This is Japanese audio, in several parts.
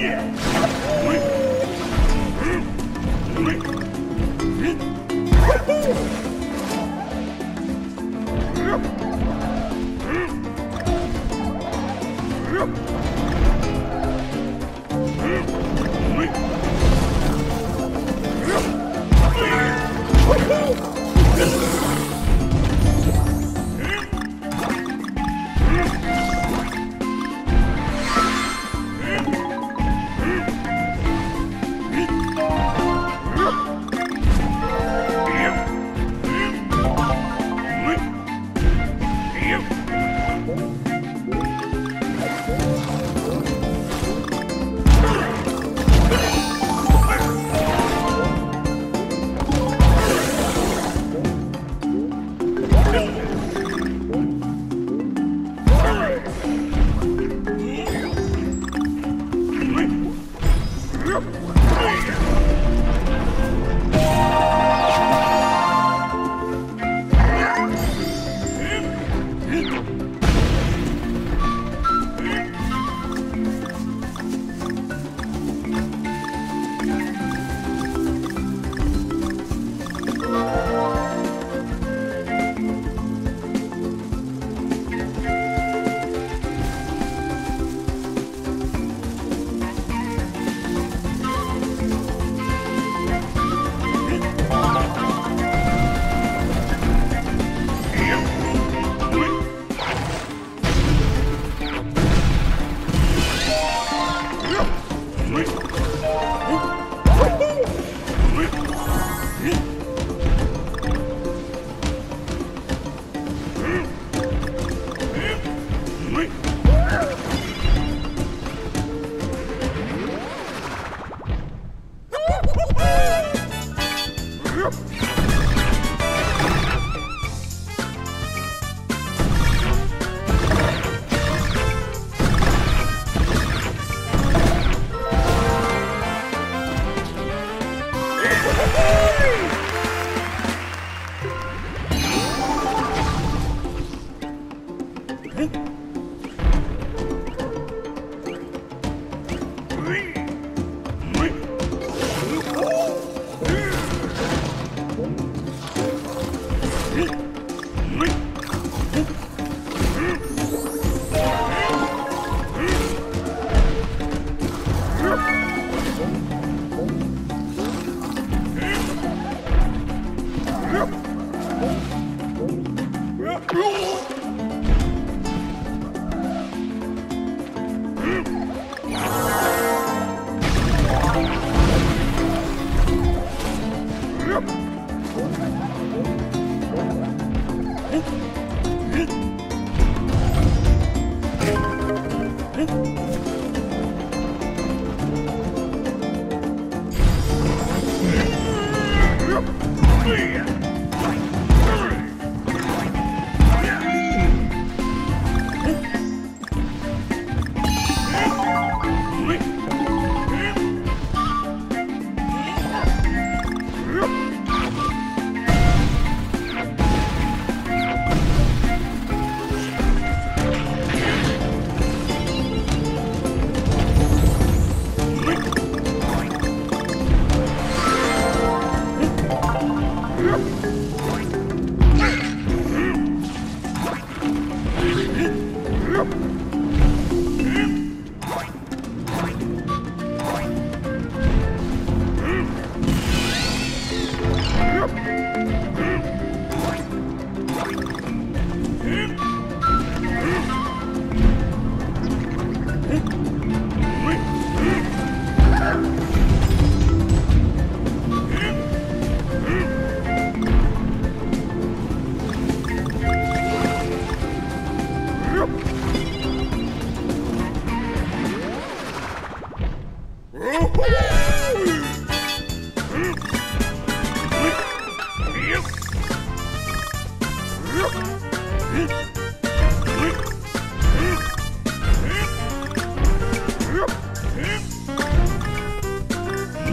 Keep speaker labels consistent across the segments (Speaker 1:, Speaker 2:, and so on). Speaker 1: Yep. Hey!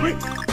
Speaker 1: Wait.